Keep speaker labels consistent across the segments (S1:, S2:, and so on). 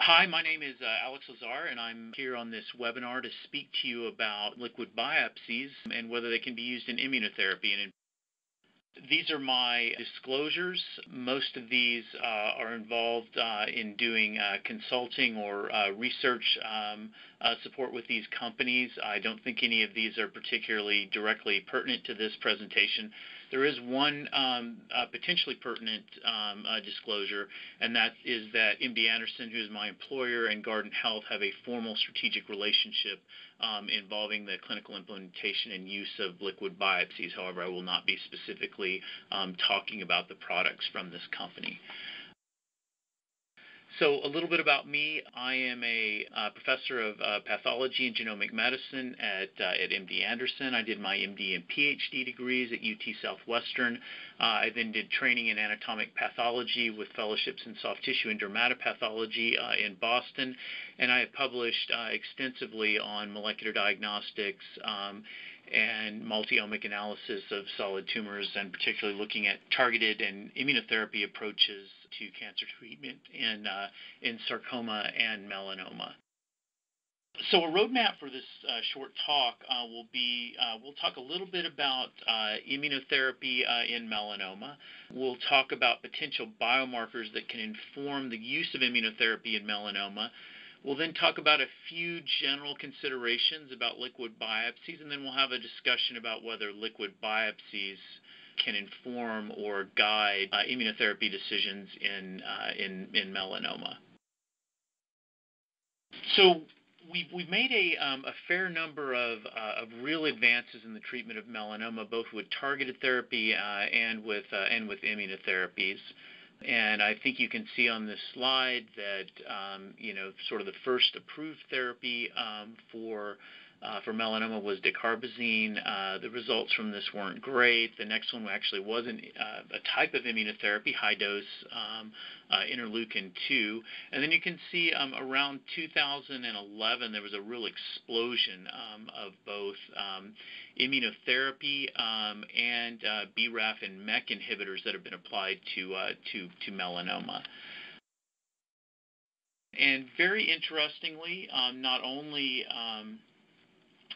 S1: Hi, my name is uh, Alex Lazar, and I'm here on this webinar to speak to you about liquid biopsies and whether they can be used in immunotherapy. And in these are my disclosures. Most of these uh, are involved uh, in doing uh, consulting or uh, research um, uh, support with these companies. I don't think any of these are particularly directly pertinent to this presentation. There is one um, uh, potentially pertinent um, disclosure, and that is that MD Anderson, who is my employer, and Guardant Health have a formal strategic relationship um, involving the clinical implementation and use of liquid biopsies. However, I will not be specifically um, talking about the products from this company. So a little bit about me. I am a uh, professor of uh, pathology and genomic medicine at, uh, at MD Anderson. I did my MD and PhD degrees at UT Southwestern. Uh, I then did training in anatomic pathology with fellowships in soft tissue and dermatopathology uh, in Boston. And I have published uh, extensively on molecular diagnostics um, and multi-omic analysis of solid tumors, and particularly looking at targeted and immunotherapy approaches to cancer treatment in, uh, in sarcoma and melanoma. So a roadmap for this uh, short talk uh, will be, uh, we'll talk a little bit about uh, immunotherapy uh, in melanoma. We'll talk about potential biomarkers that can inform the use of immunotherapy in melanoma. We'll then talk about a few general considerations about liquid biopsies, and then we'll have a discussion about whether liquid biopsies can inform or guide uh, immunotherapy decisions in, uh, in, in melanoma. So we've, we've made a, um, a fair number of, uh, of real advances in the treatment of melanoma, both with targeted therapy uh, and, with, uh, and with immunotherapies. And I think you can see on this slide that, um, you know, sort of the first approved therapy um, for uh, for melanoma was dacarbazine. Uh, the results from this weren't great. The next one actually was an, uh, a type of immunotherapy, high dose um, uh, interleukin 2. And then you can see um, around 2011 there was a real explosion um, of both um, immunotherapy um, and uh, BRAF and MEK inhibitors that have been applied to, uh, to, to melanoma. And very interestingly, um, not only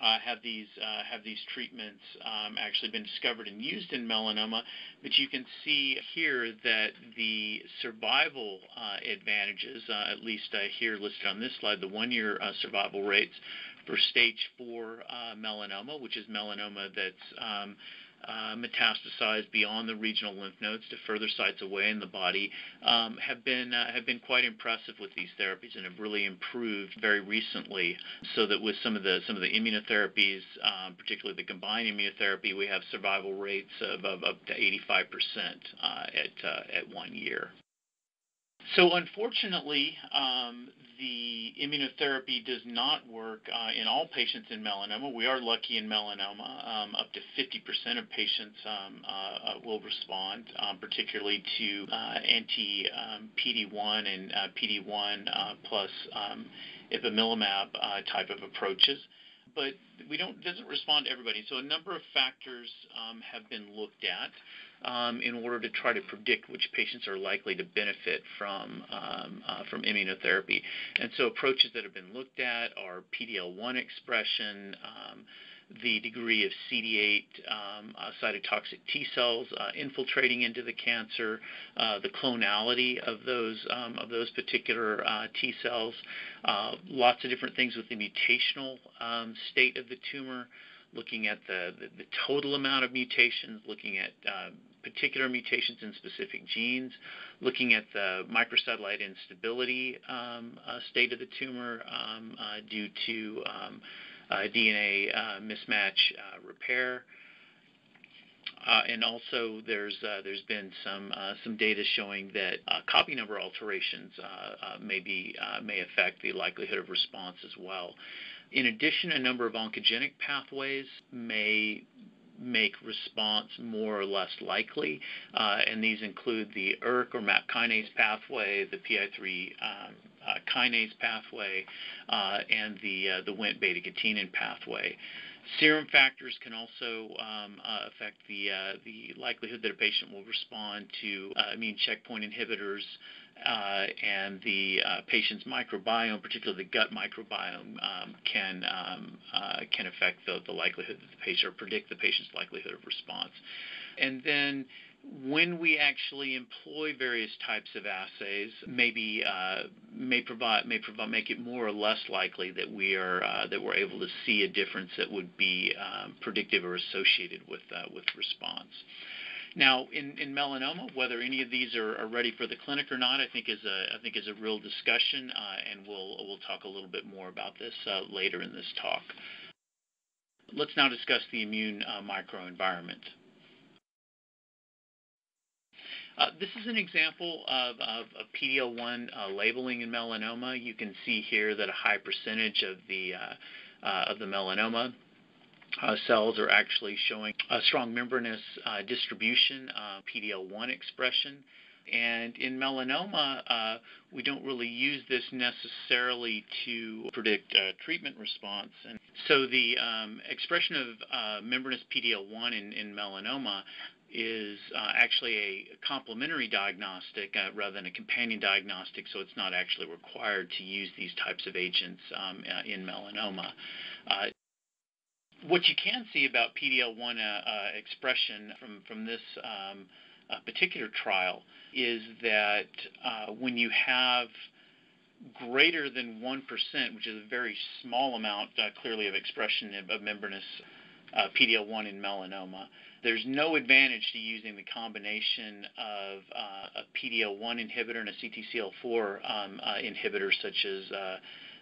S1: uh, have these uh, have these treatments um, actually been discovered and used in melanoma, but you can see here that the survival uh, advantages, uh, at least uh, here listed on this slide, the one-year survival rates for stage four melanoma, which is melanoma that's um, uh, metastasized beyond the regional lymph nodes to further sites away in the body um, have been uh, have been quite impressive with these therapies and have really improved very recently. So that with some of the some of the immunotherapies, um, particularly the combined immunotherapy, we have survival rates of, of up to 85% uh, at uh, at one year. So unfortunately, um, the immunotherapy does not work uh, in all patients in melanoma. We are lucky in melanoma. Um, up to 50% of patients um, uh, uh, will respond, um, particularly to uh, anti-PD-1 um, and uh, PD-1 uh, plus um, ipilimumab type of approaches but we don't doesn't respond to everybody. So a number of factors um, have been looked at in order to try to predict which patients are likely to benefit from um, uh, from immunotherapy. And so approaches that have been looked at are PD-L1 expression. Um, the degree of CD8 um, uh, cytotoxic T cells uh, infiltrating into the cancer, uh, the clonality of those um, of those particular uh, T cells, uh, lots of different things with the mutational um, state of the tumor, looking at the, the, the, total amount of mutations, looking at uh, particular mutations in specific genes, looking at the microsatellite instability um, state of the tumor um, due to um, uh, DNA uh, mismatch uh, repair. Uh, and also, there's uh, there's been some uh, some data showing that copy number alterations may be may affect the likelihood of response as well. In addition, a number of oncogenic pathways may make response more or less likely, and these include the ERK or MAP kinase pathway, the PI3 um, uh, kinase pathway uh, and the uh, the Wnt beta catenin pathway. Serum factors can also um, uh, affect the uh, the likelihood that a patient will respond to uh, immune checkpoint inhibitors uh, and the uh, patient's microbiome, particularly the gut microbiome, um, can um, uh, can affect the, the likelihood that the patient or predict the patient's likelihood of response. And then when we actually employ various types of assays, maybe uh, may provide may provide make it more or less likely that we are uh, that we're able to see a difference that would be um, predictive or associated with uh, with response. Now, in, in melanoma, whether any of these are, are, ready for the clinic or not, I think is a I think is a real discussion, uh, and we'll we'll talk a little bit more about this uh, later in this talk. Let's now discuss the immune uh, microenvironment. Uh, this is an example of, of, of PD-L1 uh, labeling in melanoma. You can see here that a high percentage of the uh, uh of the melanoma uh, cells are actually showing a strong membranous uh, distribution, PD-L1 expression. And in melanoma, we don't really use this necessarily to predict treatment response. And so the um, expression of membranous PD-L1 in, in melanoma is uh, actually a complementary diagnostic uh, rather than a companion diagnostic, so it's not actually required to use these types of agents um, uh, in melanoma. Uh, what you can see about PD-L1 uh, uh, expression from, from this um, particular trial is that when you have greater than 1%, which is a very small amount, clearly, of expression of, of membranous PD-L1 in melanoma, there's no advantage to using the combination of uh, a PD-L1 inhibitor and a CTLA-4 um, uh, inhibitor, such as uh, uh,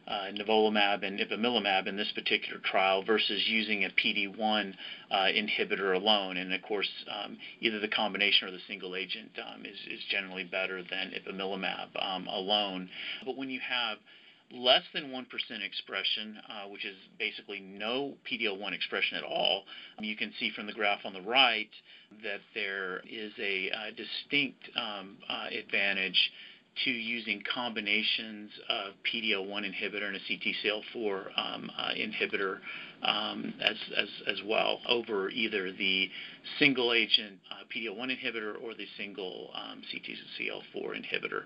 S1: nivolumab and ipilimumab in this particular trial versus using a PD-1 uh, inhibitor alone. And of course, um, either the combination or the single agent um, is, generally better than ipilimumab um, alone. But when you have less than 1% expression, uh, which is basically no PD-L1 expression at all, you can see from the graph on the right that there is a uh, distinct uh, advantage to using combinations of PD-L1 inhibitor and a CTLA-4 um, uh, inhibitor um, as, well over either the single agent uh, PD-L1 inhibitor or the single um, CTLA-4 inhibitor.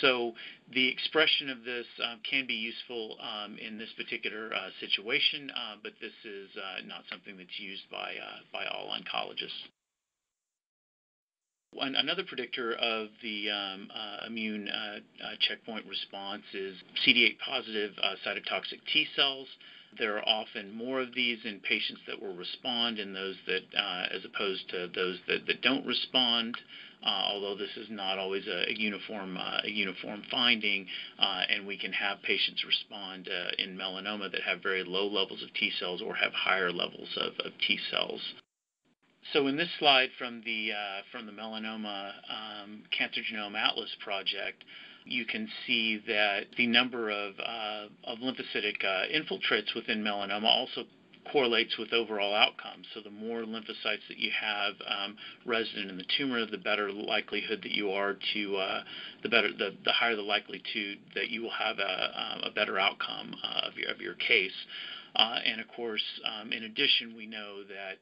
S1: So the expression of this uh, can be useful um, in this particular situation, but this is not something that's used by, by all oncologists. Another predictor of the um, uh, immune uh, uh, checkpoint response is CD8 positive uh, cytotoxic T cells. There are often more of these in patients that will respond and those that, uh, as opposed to those that, that don't respond. Uh, although this is not always a, a uniform a uniform finding, and we can have patients respond in melanoma that have very low levels of T cells or have higher levels of, of T cells. So in this slide from the uh, from the Melanoma um, Cancer Genome Atlas project, you can see that the number of, uh, of lymphocytic uh, infiltrates within melanoma also correlates with overall outcomes. So the more lymphocytes that you have um, resident in the tumor, the better likelihood that you are to uh, the better the, the higher the likelihood that you will have a, a better outcome uh, of your of your case. Uh, and of course, um, in addition, we know that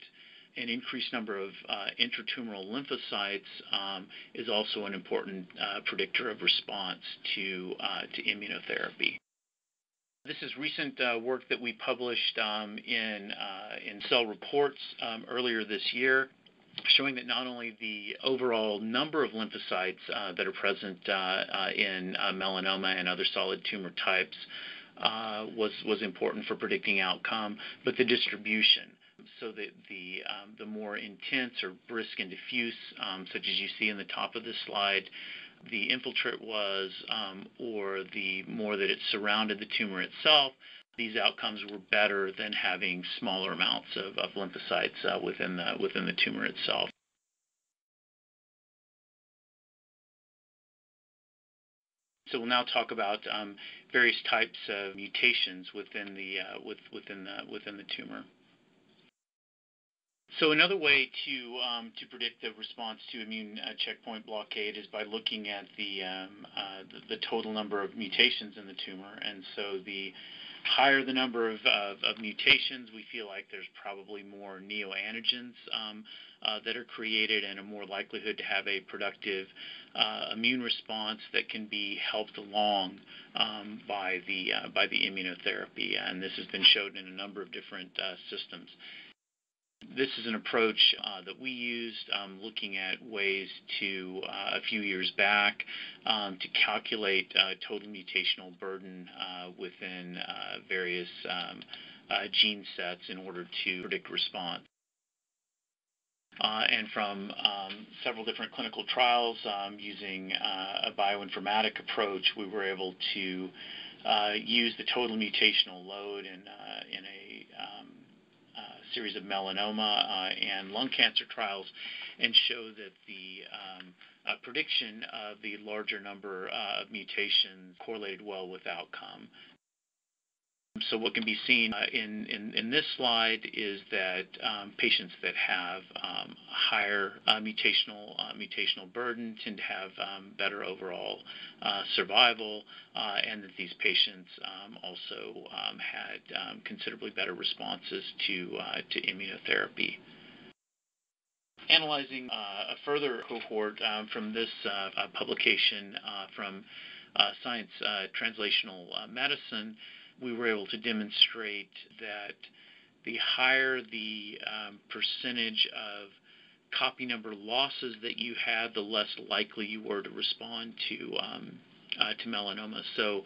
S1: an increased number of uh, intratumoral lymphocytes um, is also an important uh, predictor of response to, uh, to immunotherapy. This is recent uh, work that we published um, in, uh, in Cell Reports um, earlier this year showing that not only the overall number of lymphocytes uh, that are present in melanoma and other solid tumor types was, was important for predicting outcome, but the distribution so that the, um, the more intense or brisk and diffuse, um, such as you see in the top of this slide, the infiltrate was, um, or the more that it surrounded the tumor itself, these outcomes were better than having smaller amounts of, of lymphocytes uh, within, the, within the tumor itself. So we'll now talk about um, various types of mutations within the uh, with, within the within the tumor. So another way to um, to predict the response to immune uh, checkpoint blockade is by looking at the, um, uh, the, the total number of mutations in the tumor, and so the higher the number of, of, of, mutations, we feel like there's probably more neoantigens um, uh, that are created and a more likelihood to have a productive uh, immune response that can be helped along um, by the uh, by the immunotherapy. And this has been shown in a number of different uh, systems. This is an approach uh, that we used um, looking at ways to, uh, a few years back, um, to calculate uh, total mutational burden uh, within uh, various um, uh, gene sets in order to predict response. and from um, several different clinical trials um, using a bioinformatic approach, we were able to use the total mutational load in, in a um, series of melanoma uh, and lung cancer trials and show that the um, uh, prediction of the larger number uh, of mutations correlated well with outcome. So what can be seen uh, in, in, in, this slide is that um, patients that have um, higher uh, mutational uh, mutational burden tend to have um, better overall uh, survival, uh, and that these patients um, also um, had um, considerably better responses to uh, to immunotherapy. Analyzing a further cohort from this publication from Science Translational Medicine we were able to demonstrate that the higher the um, percentage of copy number losses that you had, the less likely you were to respond to um, uh, to melanoma. So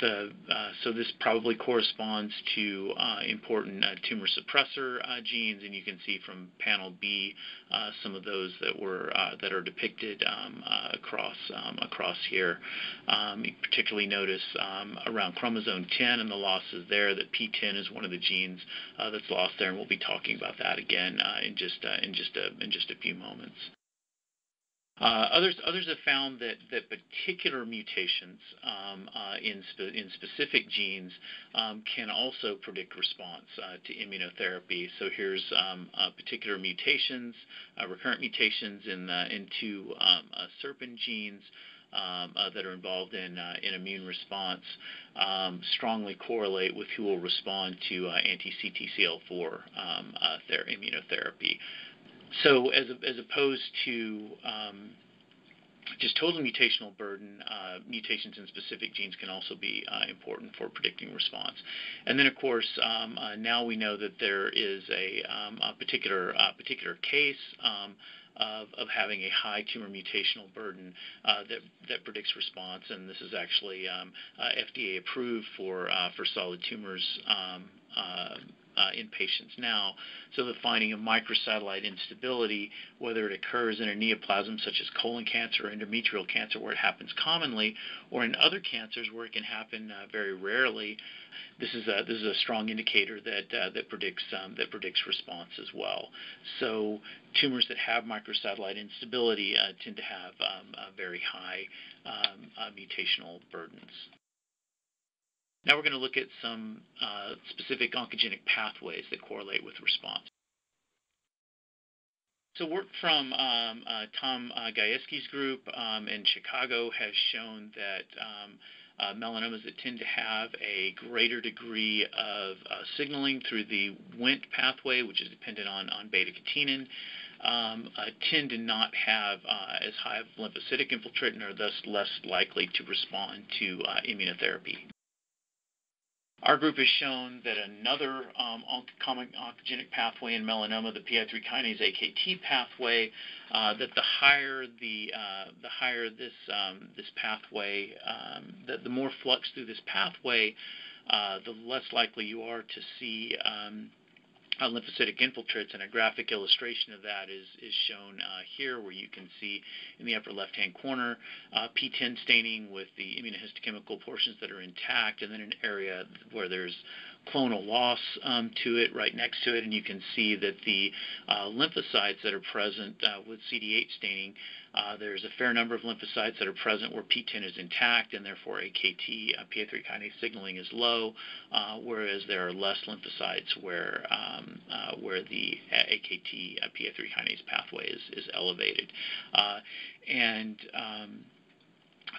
S1: the, uh, so this probably corresponds to uh, important uh, tumor suppressor uh, genes, and you can see from panel B uh, some of those that were that are depicted um, across um, across here. Um, you particularly notice um, around chromosome 10 and the losses there that PTEN is one of the genes that's lost there, and we'll be talking about that again in just in just a in just a few moments. Uh, others, others have found that, that particular mutations um, uh, in, spe in specific genes um, can also predict response uh, to immunotherapy. So here's um, uh, particular mutations, uh, recurrent mutations in, in two um, SERPIN genes um, that are involved in, in immune response um, strongly correlate with who will respond to anti-CTLA-4 their immunotherapy. So as, as opposed to um, just total mutational burden, uh, mutations in specific genes can also be uh, important for predicting response. And then, of course, um, uh, now we know that there is a, um, a particular uh, particular case um, of, of, having a high tumor mutational burden uh, that that predicts response, and this is actually um, uh, FDA approved for for solid tumors um, uh, in patients now. So the finding of microsatellite instability, whether it occurs in a neoplasm such as colon cancer or endometrial cancer where it happens commonly, or in other cancers where it can happen uh, very rarely, this is a this is a strong indicator that uh, that predicts um, that predicts response as well. So tumors that have microsatellite instability uh, tend to have um, very high um, uh, mutational burdens. Now we're going to look at some uh, specific oncogenic pathways that correlate with response. So work from um, uh, Tom uh, Gajewski's group um, in Chicago has shown that um, uh, melanomas that tend to have a greater degree of uh, signaling through the Wnt pathway, which is dependent on, on beta-catenin, um, uh, tend to not have uh, as high of lymphocytic infiltrate and are thus less likely to respond to immunotherapy. Our group has shown that another um, oncogenic pathway in melanoma, the PI3 kinase AKT pathway, uh, that the higher the uh, the higher this um, this pathway, um, the, the more flux through this pathway, uh, the less likely you are to see um, uh, lymphocytic infiltrates, and a graphic illustration of that is, is shown uh, here, where you can see in the upper left-hand corner uh, PTEN staining with the immunohistochemical portions that are intact, and then an area where there's clonal loss um, to it right next to it, and you can see that the uh, lymphocytes that are present uh, with CD8 staining, uh, there's a fair number of lymphocytes that are present where PTEN is intact, and therefore AKT, uh, PI3 kinase signaling is low, uh, whereas there are less lymphocytes where um, uh, where the AKT PI3 kinase pathway is, is elevated. and um,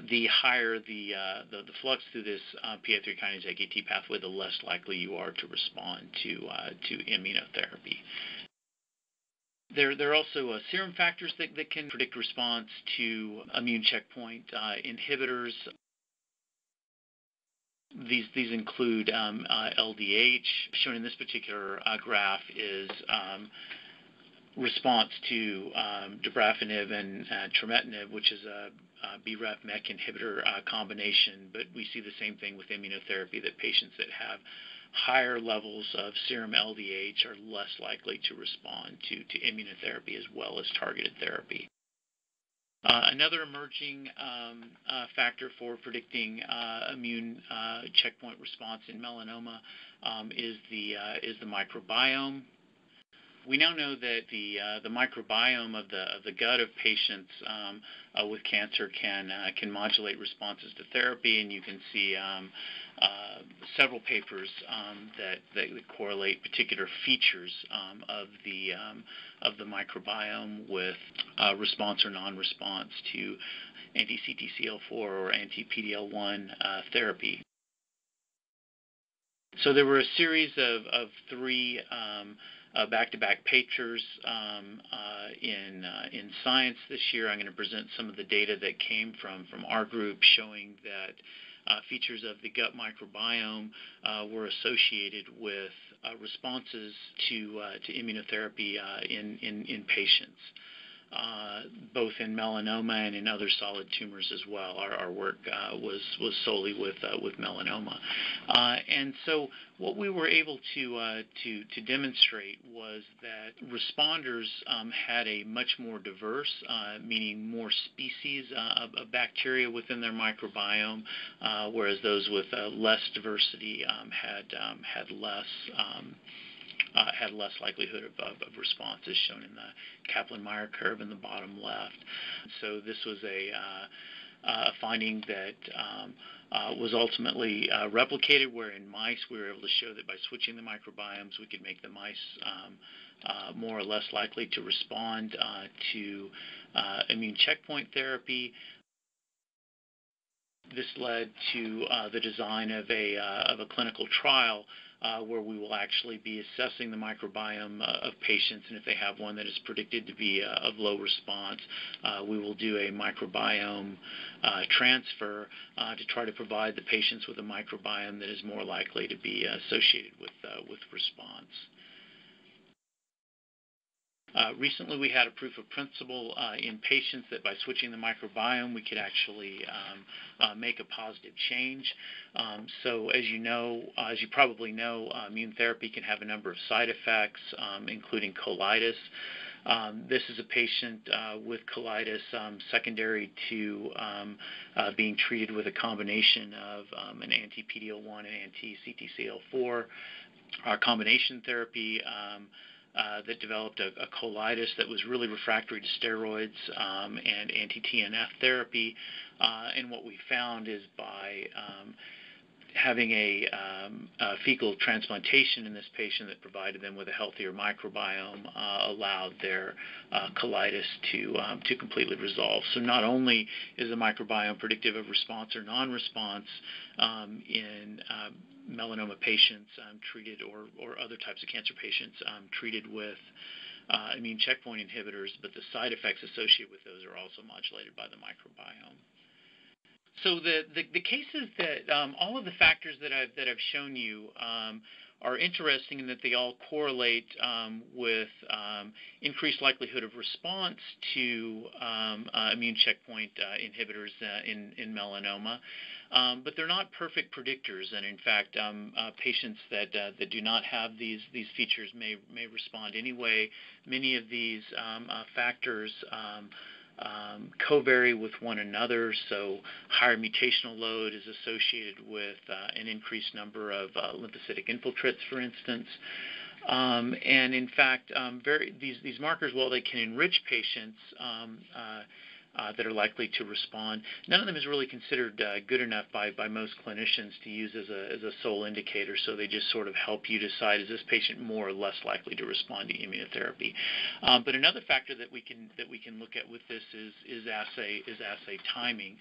S1: the higher the, uh, the, the flux through this uh, PI3 kinase AKT pathway, the less likely you are to respond to uh, to immunotherapy. There, there are also uh, serum factors that, that can predict response to immune checkpoint uh, inhibitors. These, these include um, uh, LDH. Shown in this particular graph is um, response to um, dabrafenib and uh, trametinib, which is a BRAF MEK inhibitor uh, combination. But we see the same thing with immunotherapy that patients that have higher levels of serum LDH are less likely to respond to, to immunotherapy as well as targeted therapy. Uh, another emerging um, uh, factor for predicting uh, immune uh, checkpoint response in melanoma um, is the uh, is the microbiome. We now know that the uh, the microbiome of the of the gut of patients um, uh, with cancer can uh, can modulate responses to therapy, and you can see um, uh, several papers um, that, that correlate particular features um, of the um, of the microbiome with uh, response or non-response to anti-CTLA-4 or anti-PD-L1 uh, therapy. So there were a series of, of three um, back-to-back papers um, uh, in uh, in Science this year. I'm going to present some of the data that came from from our group showing that uh, features of the gut microbiome uh, were associated with uh, responses to to immunotherapy in, in in patients uh, both in melanoma and in other solid tumors as well. Our, our work uh, was was solely with uh, with melanoma, uh, and so what we were able to to to demonstrate was that responders um, had a much more diverse, meaning more species of, of, bacteria within their microbiome, whereas those with less diversity um, had um, had less. Uh, had less likelihood of, of, of, response, as shown in the Kaplan-Meier curve in the bottom left. So this was a, uh, a finding that um, uh, was ultimately uh, replicated, where in mice we were able to show that by switching the microbiomes, we could make the mice um, uh, more or less likely to respond uh, to immune checkpoint therapy. This led to the design of a, of a clinical trial uh, where we will actually be assessing the microbiome uh, of patients, and if they have one that is predicted to be uh, of low response, uh, we will do a microbiome uh, transfer uh, to try to provide the patients with a microbiome that is more likely to be associated with with response. Uh, recently, we had a proof of principle uh, in patients that by switching the microbiome, we could actually um, uh, make a positive change. Um, so, as you know, uh, as you probably know, uh, immune therapy can have a number of side effects, um, including colitis. Um, this is a patient uh, with colitis um, secondary to um, uh, being treated with a combination of um, an anti-PD-L1 and anti-CTLA-4. Our combination therapy um, uh, that developed a, a, colitis that was really refractory to steroids um, and anti-TNF therapy. Uh, and what we found is by um, having a, um, a, fecal transplantation in this patient that provided them with a healthier microbiome uh, allowed their uh, colitis to um, to completely resolve. So not only is the microbiome predictive of response or non-response um, in um, melanoma patients um, treated or, or other types of cancer patients um, treated with uh, immune checkpoint inhibitors, but the side effects associated with those are also modulated by the microbiome. So the, the, the cases that um, all of the factors that I've that I've shown you um, are interesting in that they all correlate um, with um, increased likelihood of response to um, uh, immune checkpoint uh, inhibitors uh, in, in melanoma. Um, but they're not perfect predictors, and in fact, uh, patients that uh, that do not have these these features may may respond anyway. Many of these uh, factors um, covary with one another, so higher mutational load is associated with uh, an increased number of uh, lymphocytic infiltrates, for instance. Um, and in fact, um, very, these, these markers, while they can enrich patients, um, uh, that are likely to respond. None of them is really considered uh, good enough by, by most clinicians to use as a, as a sole indicator, so they just sort of help you decide is this patient more or less likely to respond to immunotherapy. Um, but another factor that we can that we can look at with this is is assay is assay timing.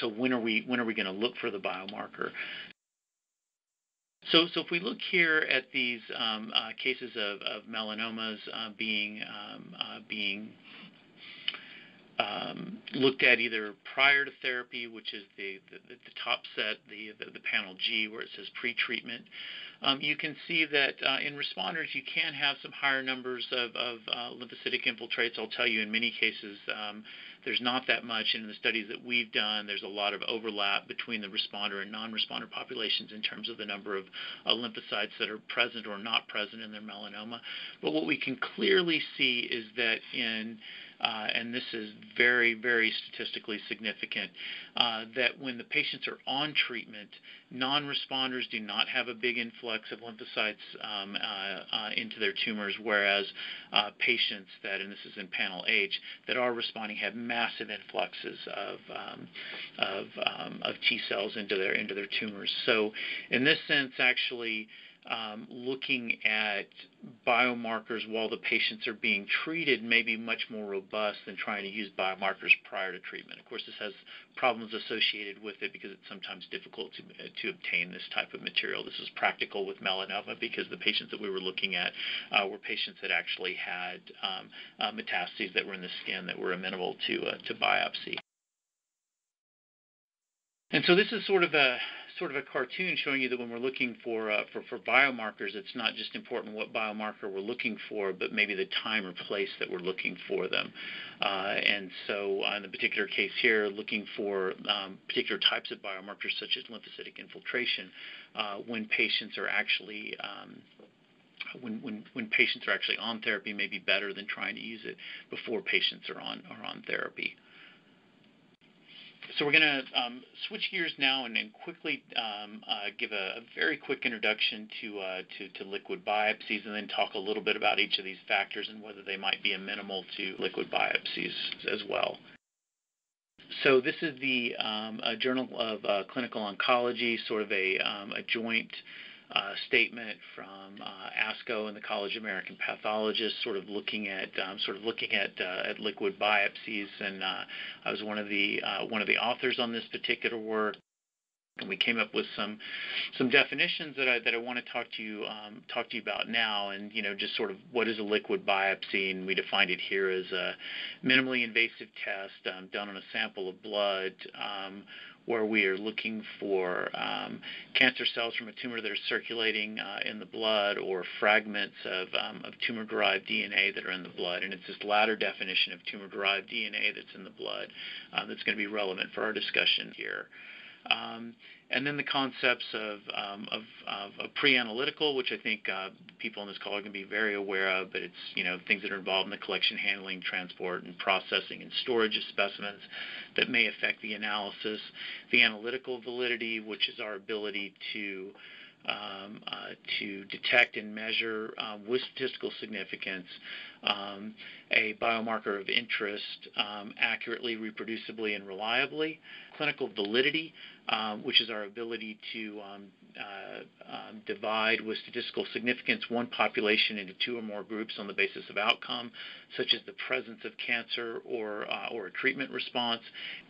S1: so when are we when are we going to look for the biomarker? So, so if we look here at these um, uh, cases of, of melanomas uh, being um, uh, being um, looked at either prior to therapy, which is the, the, the top set, the, the, the, panel G, where it says pre-treatment, um, you can see that uh, in responders you can have some higher numbers of, of uh, lymphocytic infiltrates. I'll tell you in many cases um, there's not that much. And in the studies that we've done, there's a lot of overlap between the responder and non-responder populations in terms of the number of uh, lymphocytes that are present or not present in their melanoma. But what we can clearly see is that in uh, and this is very, very statistically significant, uh, that when the patients are on treatment, non-responders do not have a big influx of lymphocytes um, uh, uh into their tumors, whereas uh, patients that, and this is in panel H, that are responding have massive influxes of, um, of, um, of T cells into their, into their tumors. So in this sense, actually, um, looking at biomarkers while the patients are being treated may be much more robust than trying to use biomarkers prior to treatment. Of course, this has problems associated with it because it's sometimes difficult to, to obtain this type of material. This is practical with melanoma because the patients that we were looking at uh, were patients that actually had um, uh, metastases that were in the skin that were amenable to, uh, to biopsy. And so this is sort of a sort of a cartoon showing you that when we're looking for, uh, for, for biomarkers, it's not just important what biomarker we're looking for, but maybe the time or place that we're looking for them. Uh, and so uh, in the particular case here, looking for um, particular types of biomarkers such as lymphocytic infiltration uh, when patients are actually um, when, when, when patients are actually on therapy may be better than trying to use it before patients are on, are on therapy so we're going to um, switch gears now and, quickly um, uh, give a, a, very quick introduction to, uh, to, to liquid biopsies, and then talk a little bit about each of these factors and whether they might be amenable to liquid biopsies as well. So this is the um, Journal of uh, Clinical Oncology, sort of a, um, a joint uh, statement from uh, ASCO and the College of American Pathologists, sort of looking at um, sort of looking at uh, at liquid biopsies, and uh, I was one of the uh, one of the authors on this particular work. And we came up with some some definitions that I that I want to talk to you um, talk to you about now, and you know just sort of what is a liquid biopsy, and we defined it here as a minimally invasive test um, done on a sample of blood. Um, where we are looking for um, cancer cells from a tumor that are circulating uh, in the blood or fragments of, um, of tumor-derived DNA that are in the blood. And it's this latter definition of tumor-derived DNA that's in the blood uh, that's going to be relevant for our discussion here. Um, and then the concepts of, um, of, of, pre-analytical, which I think uh, people on this call are going to be very aware of, but it's you know things that are involved in the collection, handling, transport, and processing and storage of specimens that may affect the analysis. The analytical validity, which is our ability to um, uh, to detect and measure um, with statistical significance um, a biomarker of interest um, accurately, reproducibly, and reliably. Clinical validity, um, which is our ability to um, uh, divide with statistical significance one population into two or more groups on the basis of outcome, such as the presence of cancer or, uh, or a treatment response.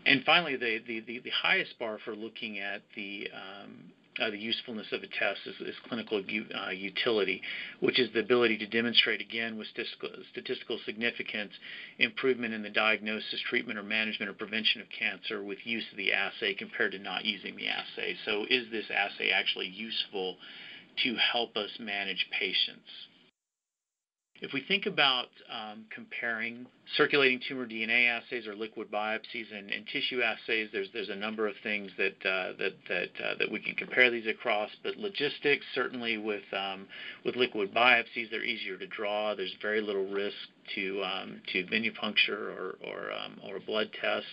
S1: And finally, the, the, the, the highest bar for looking at the uh, the usefulness of a test is, is clinical uh, utility, which is the ability to demonstrate, again, with statistical, statistical, significance, improvement in the diagnosis, treatment, or management or prevention of cancer with use of the assay compared to not using the assay. So, is this assay actually useful to help us manage patients? If we think about um, comparing circulating tumor DNA assays or liquid biopsies and, and tissue assays, there's there's a number of things that uh, that that uh, that we can compare these across. But logistics, certainly with um, with liquid biopsies, they're easier to draw. There's very little risk to um, to venipuncture or or um, or a blood test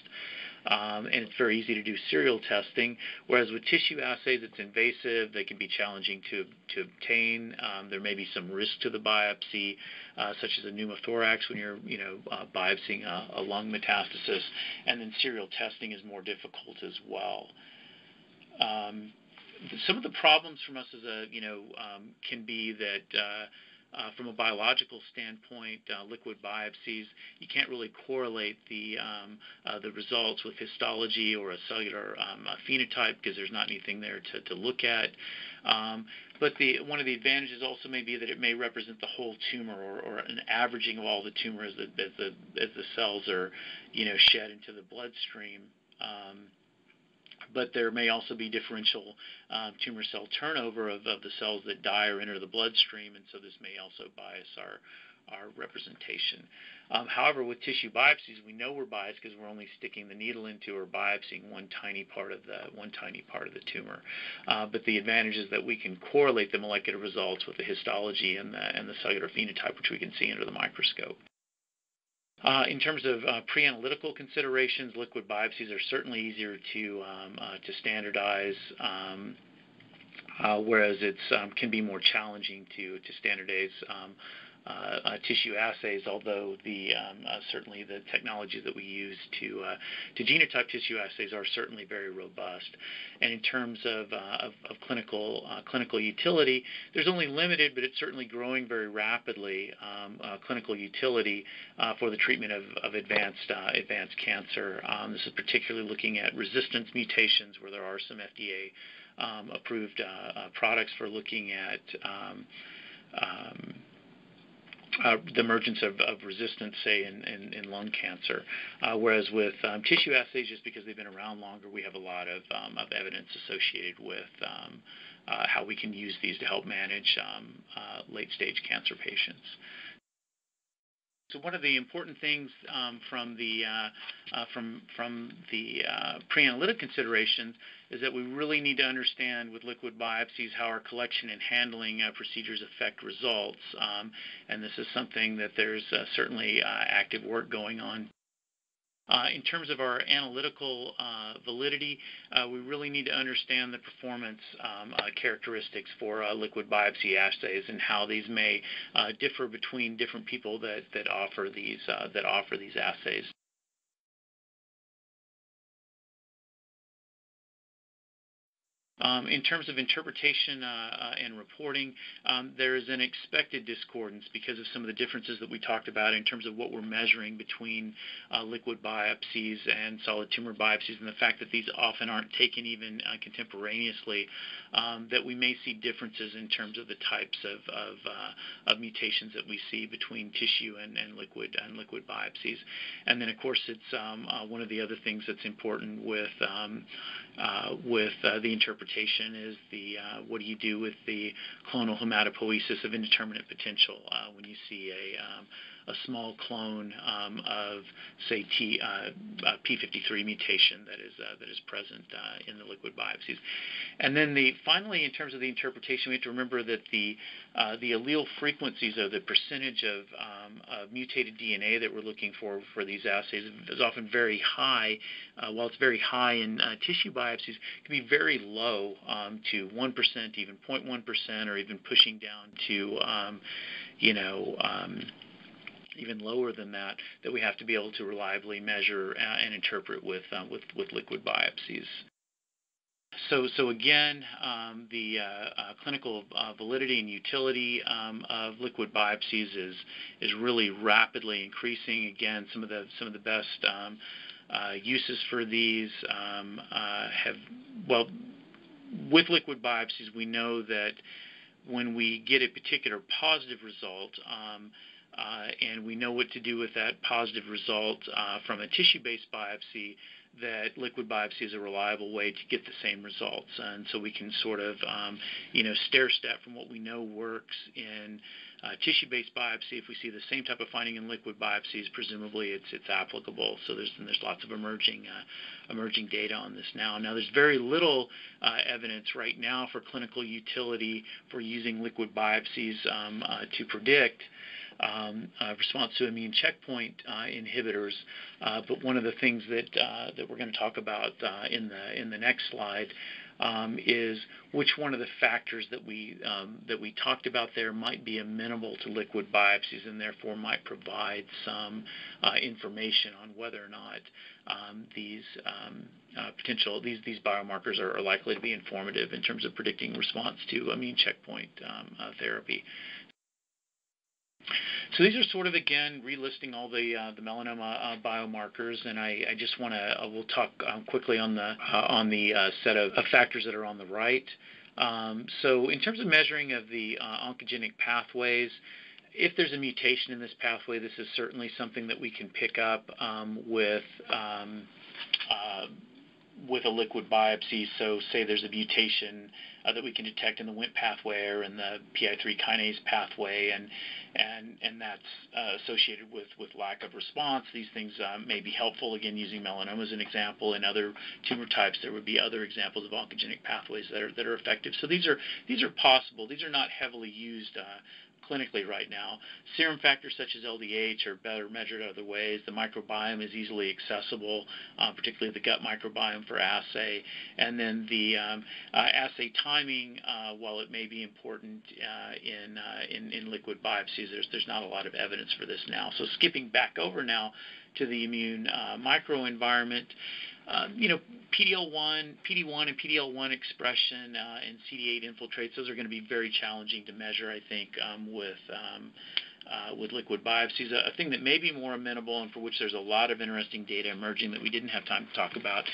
S1: um, and it's very easy to do serial testing. Whereas with tissue assays, it's invasive. They can be challenging to, to obtain. Um, there may be some risk to the biopsy, uh, such as a pneumothorax when you're, you know, uh, biopsying a, a, lung metastasis. And then serial testing is more difficult as well. Um, some of the problems from us as a, you know, um, can be that uh, uh, from a biological standpoint, uh, liquid biopsies, you can't really correlate the um, uh, the results with histology or a cellular um, phenotype because there's not anything there to, to look at. Um, but the one of the advantages also may be that it may represent the whole tumor or, or an averaging of all the tumors as the, as the as the cells are, you know, shed into the bloodstream. Um, but there may also be differential um, tumor cell turnover of, of the cells that die or enter the bloodstream, and so this may also bias our our representation. Um, however, with tissue biopsies, we know we're biased because we're only sticking the needle into or biopsying one tiny part of the one tiny part of the tumor. Uh, but the advantage is that we can correlate the molecular results with the histology and the and the cellular phenotype, which we can see under the microscope. Uh, in terms of uh, pre-analytical considerations, liquid biopsies are certainly easier to um, uh, to standardize, um, uh, whereas it um, can be more challenging to to standardize um, tissue assays, although the um, uh, certainly the technologies that we use to to genotype tissue assays are certainly very robust. And in terms of clinical clinical utility, there's only limited, but it's certainly growing very rapidly um, clinical utility for the treatment of, advanced advanced cancer. Um, this is particularly looking at resistance mutations, where there are some FDA approved uh, uh, products for looking at uh, the emergence of, of, resistance, say, in, in, in lung cancer. Uh, whereas with um, tissue assays, just because they've been around longer, we have a lot of, um, of evidence associated with um, uh, how we can use these to help manage um, uh, late stage cancer patients. So one of the important things um, from the uh, uh, from from the pre-analytic considerations is that we really need to understand with liquid biopsies how our collection and handling uh, procedures affect results, um, and this is something that there's uh, certainly uh, active work going on uh, in terms of our analytical uh, validity, uh, we really need to understand the performance um, characteristics for liquid biopsy assays and how these may differ between different people that, that offer these that offer these assays. Um, in terms of interpretation uh, uh, and reporting, um, there is an expected discordance because of some of the differences that we talked about in terms of what we're measuring between uh, liquid biopsies and solid tumor biopsies, and the fact that these often aren't taken even uh, contemporaneously, um, that we may see differences in terms of the types of, of, uh, of mutations that we see between tissue and, and, liquid and liquid biopsies. And then, of course, it's um, uh, one of the other things that's important with um, with the interpretation interpretation is the uh, what do you do with the clonal hematopoiesis of indeterminate potential uh, when you see a um, a small clone um, of, say, T, uh, uh P53 mutation that is uh, that is present uh, in the liquid biopsies. And then the finally, in terms of the interpretation, we have to remember that the the allele frequencies or the percentage of, um, of, mutated DNA that we're looking for for these assays is often very high. while it's very high in tissue biopsies, it can be very low um, to 1%, even 0.1%, or even pushing down to, um, you know, um, even lower than that, that we have to be able to reliably measure uh, and interpret with, uh, with, with liquid biopsies. So, so again, um, the uh, uh, clinical uh, validity and utility um, of liquid biopsies is is really rapidly increasing. Again, some of the some of the best um, uh, uses for these um, have well, with liquid biopsies, we know that when we get a particular positive result, um, and we know what to do with that positive result uh, from a tissue-based biopsy that liquid biopsy is a reliable way to get the same results. And so we can sort of, um, you know, stair step from what we know works in uh, tissue-based biopsy. If we see the same type of finding in liquid biopsies, presumably it's it's applicable. So there's there's lots of emerging uh, emerging data on this now. Now there's very little uh, evidence right now for clinical utility for using liquid biopsies um, uh, to predict um, uh, response to immune checkpoint uh, inhibitors. Uh, but one of the things that that we're going to talk about in the in the next slide um, is which one of the factors that we um, that we talked about there might be amenable to liquid biopsies and therefore might provide some uh, information on whether or not um, these um, uh, potential these these biomarkers are, are, likely to be informative in terms of predicting response to immune checkpoint um, uh, therapy. So these are sort of again relisting all the uh, the melanoma uh, biomarkers, and I, I just want to uh, we'll talk um, quickly on the uh, on the uh, set of, factors that are on the right. Um, so in terms of measuring of the uh, oncogenic pathways, if there's a mutation in this pathway, this is certainly something that we can pick up um, with um, with a liquid biopsy. So say there's a mutation uh, that we can detect in the Wnt pathway or in the PI3 kinase pathway, and and and that's uh, associated with with lack of response. These things uh, may be helpful. Again, using melanoma as an example, in other tumor types, there would be other examples of oncogenic pathways that are that are effective. So these are these are possible. These are not heavily used uh, clinically right now. Serum factors such as LDH are better measured other ways. The microbiome is easily accessible, uh, particularly the gut microbiome for assay. And then the um, uh, assay timing, uh, while it may be important uh, in, uh, in, in liquid biopsies, there's there's not a lot of evidence for this now. So skipping back over now to the immune uh, microenvironment. Um, you know, PD-L1, PD-1 and PD-L1 expression uh, and CD8 infiltrates, those are going to be very challenging to measure, I think, um, with um, uh, with liquid biopsies. A, thing that may be more amenable and for which there's a lot of interesting data emerging that we didn't have time to talk about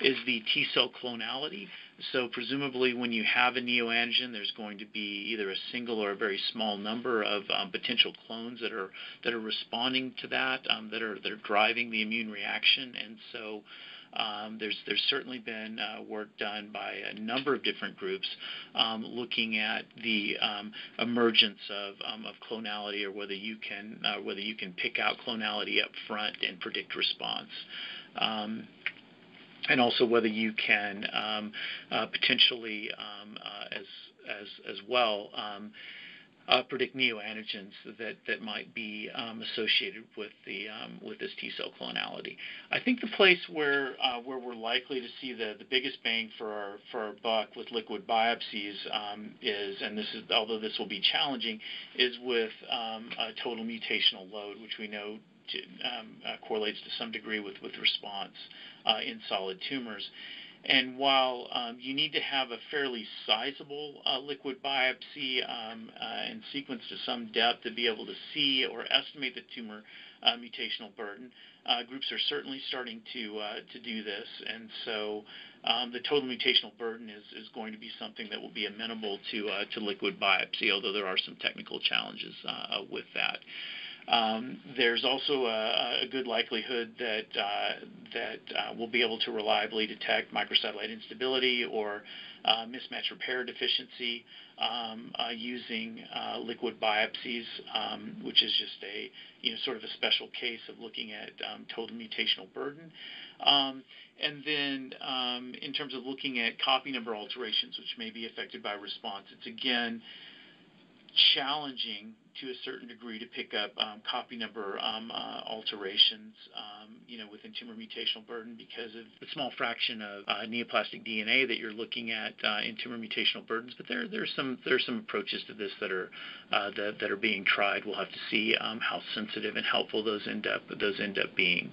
S1: is the T cell clonality. So presumably when you have a neoantigen, there's going to be either a single or a very small number of um, potential clones that are that are responding to that, that are that are driving the immune reaction, and so um, there's there's certainly been uh, work done by a number of different groups um, looking at the um, emergence of, um, of clonality or whether you can uh, whether you can pick out clonality up front and predict response. Um, and also whether you can um, uh, potentially, uh, as as as well, uh, predict neoantigens that, might be um, associated with the um, with this T cell clonality. I think the place where uh, where we're likely to see the, biggest bang for our buck with liquid biopsies um, is, and this is although this will be challenging, is with a total mutational load, which we know uh, correlates to some degree with with response uh, in solid tumors. And while um, you need to have a fairly sizable uh, liquid biopsy um, uh, and sequence to some depth to be able to see or estimate the tumor uh, mutational burden, uh, groups are certainly starting to uh, to do this. And so um, the total mutational burden is, is going to be something that will be amenable to uh, to liquid biopsy, although there are some technical challenges with that. Um, there's also a, a, good likelihood that uh, that uh, we'll be able to reliably detect microsatellite instability or uh, mismatch repair deficiency um, uh, using uh, liquid biopsies, um, which is just a you know sort of a special case of looking at um, total mutational burden. Um, and then um, in terms of looking at copy number alterations, which may be affected by response, it's again challenging to a certain degree to pick up um, copy number um, uh, alterations, um, you know, within tumor mutational burden because of the small fraction of uh, neoplastic DNA that you're looking at uh, in tumor mutational burdens. But there, there's some there's some approaches to this that are uh, that, that are being tried. We'll have to see um, how sensitive and helpful those end up those end up being.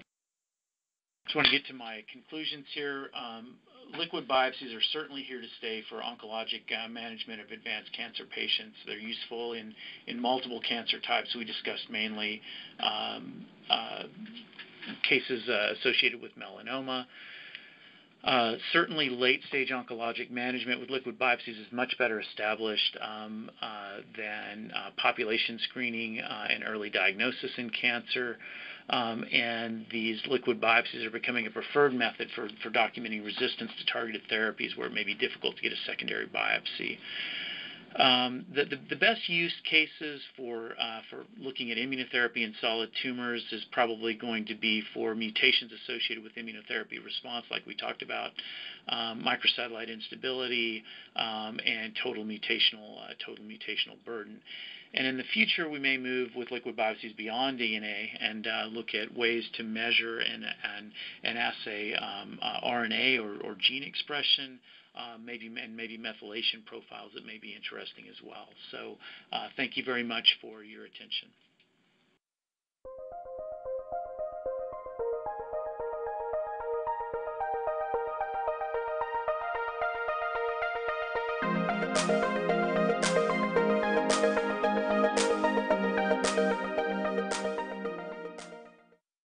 S1: Just want to get to my conclusions here. Um, liquid biopsies are certainly here to stay for oncologic uh, management of advanced cancer patients. They're useful in, in multiple cancer types. We discussed mainly um, uh, cases uh, associated with melanoma. Uh, certainly, late-stage oncologic management with liquid biopsies is much better established um, uh, than uh, population screening and early diagnosis in cancer. Um, and these liquid biopsies are becoming a preferred method for, for documenting resistance to targeted therapies where it may be difficult to get a secondary biopsy. Um, the, the, the, best use cases for, uh, for looking at immunotherapy in solid tumors is probably going to be for mutations associated with immunotherapy response, like we talked about, um, microsatellite instability, um, and total mutational, uh, total mutational burden. And in the future, we may move with liquid biopsies beyond DNA and uh, look at ways to measure and, and, and assay um, uh, RNA or, or, gene expression, uh, maybe and maybe methylation profiles that may be interesting as well. So uh, thank you very much for your attention.